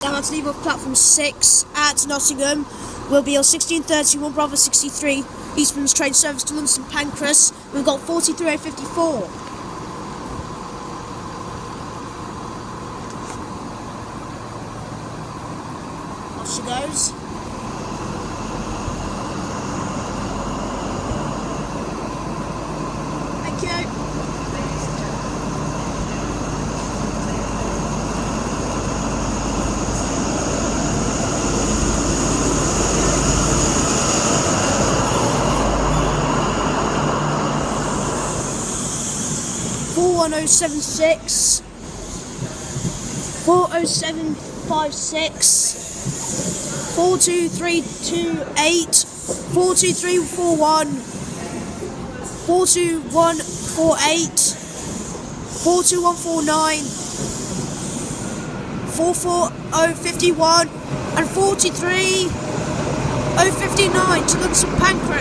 Down to leave off platform 6 at Nottingham will be on 1631 Bravo 63 East Midlands train service to London Pancras. We've got 43054. Off she goes. Four one oh seven six. Four oh seven five six. Four two three two eight. Four two three four one. Four two one four eight. Four two one four nine. Four four oh fifty one and forty three oh fifty nine to London St Pancras.